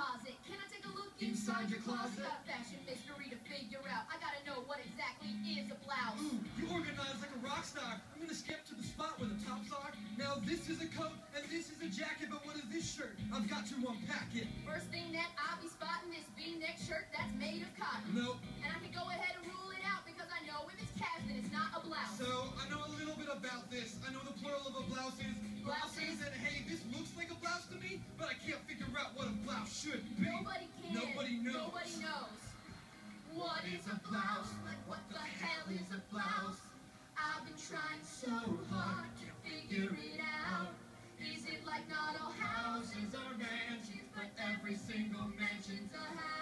Can I take a look Inside your closet? Got fashion mystery to figure out. I gotta know what exactly is a blouse. Ooh, you organize like a rock star. I'm gonna skip to the spot where the tops are. Now this is a coat and this is a jacket, but what is this shirt? I've got to unpack it. First thing that I'll be spotting this V-neck shirt that's made of cotton. Nope. And I can go ahead and rule it out because I know if it's cast, then it's not a blouse. So I know a little bit about this. I know the plural of a blouse is Blouses. a blouse? Like what the hell is a blouse? I've been trying so hard to figure it out. Is it like not all houses are mansions, but every single mansion's a house?